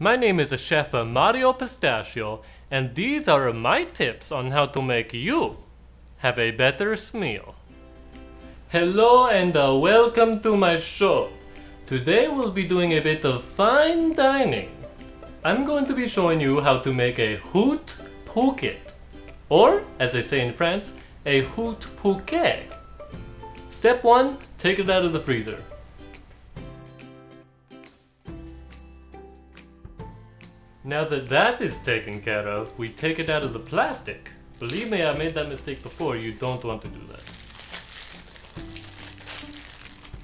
My name is Chef Mario Pistachio, and these are my tips on how to make you have a better meal. Hello and uh, welcome to my show. Today we'll be doing a bit of fine dining. I'm going to be showing you how to make a hoot pouquet, or as they say in France, a hoot pouquet. Step 1, take it out of the freezer. Now that that is taken care of, we take it out of the plastic. Believe me, I made that mistake before. You don't want to do that.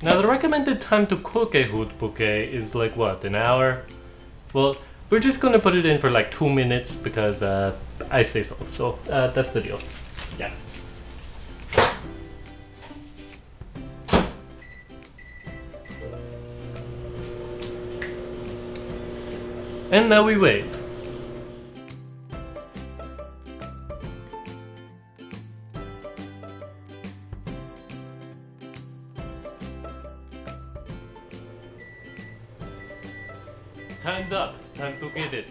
Now the recommended time to cook a hoot bouquet is like what, an hour? Well, we're just gonna put it in for like two minutes because uh, I say so. So uh, that's the deal. Yeah. And now we wait. Time's up. Time to get it.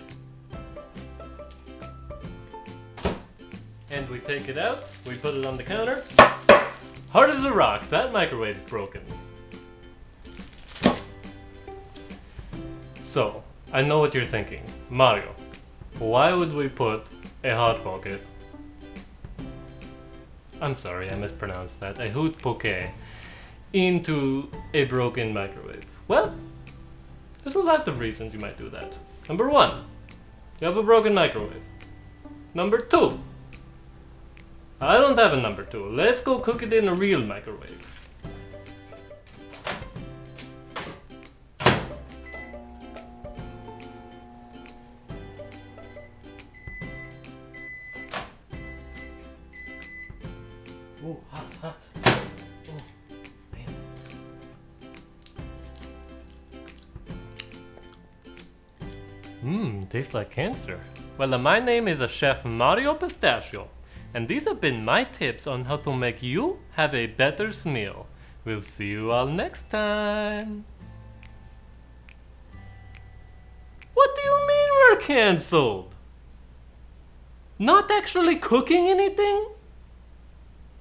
And we take it out, we put it on the counter. Hard as a rock, that microwave's broken. So, I know what you're thinking. Mario, why would we put a hot pocket? I'm sorry, I mispronounced that. A hoot poke into a broken microwave. Well, there's a lot of reasons you might do that. Number one, you have a broken microwave. Number two, I don't have a number two. Let's go cook it in a real microwave. Oh, hot, hot. Oh. Mmm, tastes like cancer. Well, uh, my name is Chef Mario Pistachio, and these have been my tips on how to make you have a better meal. We'll see you all next time. What do you mean we're cancelled? Not actually cooking anything?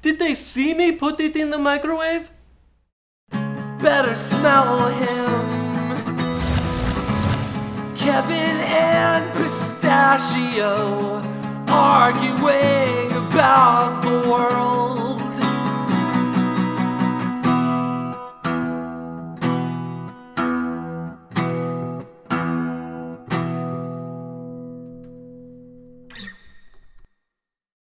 Did they see me put it in the microwave? better smell him. Kevin and Pistachio arguing.